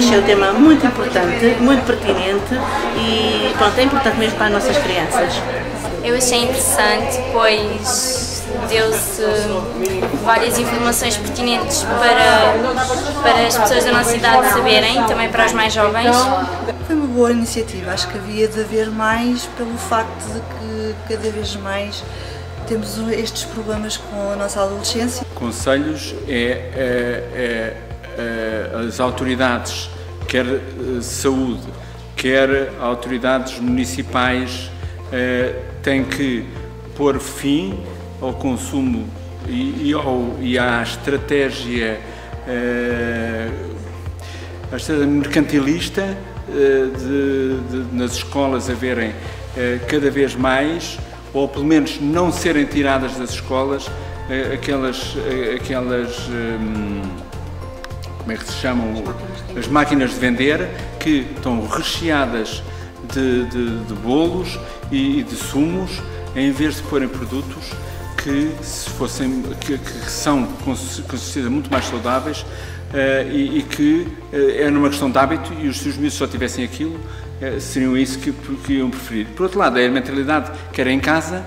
achei o tema muito importante, muito pertinente e pronto, é importante mesmo para as nossas crianças. Eu achei interessante, pois deu-se várias informações pertinentes para, para as pessoas da nossa idade saberem, também para os mais jovens. Foi uma boa iniciativa, acho que havia de haver mais pelo facto de que cada vez mais temos estes problemas com a nossa adolescência. Conselhos é, é, é, é as autoridades, quer eh, saúde, quer autoridades municipais, é, têm que pôr fim ao consumo e, ao, e à estratégia, a estratégia mercantilista de, de, nas escolas haverem cada vez mais ou pelo menos não serem tiradas das escolas eh, aquelas, eh, aquelas hum, como é que se chamam? As máquinas de vender que estão recheadas de, de, de bolos e, e, de sumos, em vez de porem produtos que, se fossem, que, que são com certeza muito mais saudáveis uh, e, e, que uh, é numa questão de hábito e os seus miúdos só tivessem aquilo, eh, seriam isso que, que iam preferir. Por outro lado, é a mentalidade quer em casa,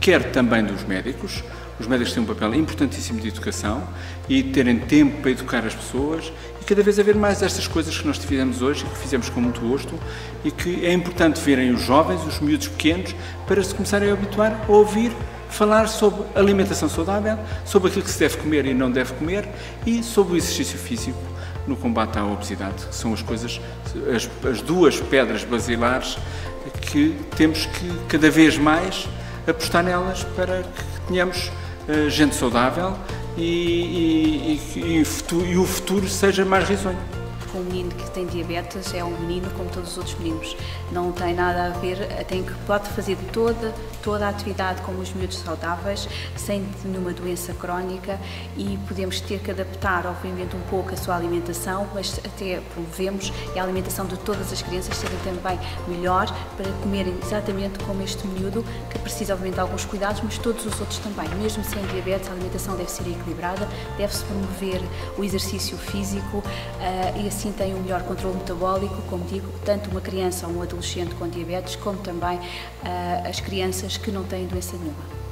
quer também dos médicos. Os médicos têm um papel importantíssimo de educação e terem tempo para educar as pessoas e cada vez haver mais estas coisas que nós fizemos hoje e que fizemos com muito gosto e que é importante verem os jovens, os miúdos pequenos, para se começarem a habituar a ouvir falar sobre alimentação saudável, sobre aquilo que se deve comer e não deve comer e sobre o exercício físico no combate à obesidade, que são as coisas, as, as duas pedras basilares que temos que cada vez mais apostar nelas para que tenhamos uh, gente saudável e, e, e, e, o futuro seja mais risonho um menino que tem diabetes é um menino como todos os outros meninos. Não tem nada a ver, tem que pode fazer toda toda a atividade como os miúdos saudáveis, sem nenhuma doença crónica e podemos ter que adaptar, obviamente, um pouco a sua alimentação, mas até promovemos a alimentação de todas as crianças serem também melhor para comerem exatamente como este miúdo, que precisa, obviamente, de alguns cuidados, mas todos os outros também. Mesmo sem diabetes, a alimentação deve ser equilibrada, deve-se promover o exercício físico uh, e assim tem um melhor controle metabólico, como digo, tanto uma criança ou um adolescente com diabetes, como também uh, as crianças que não têm doença nenhuma.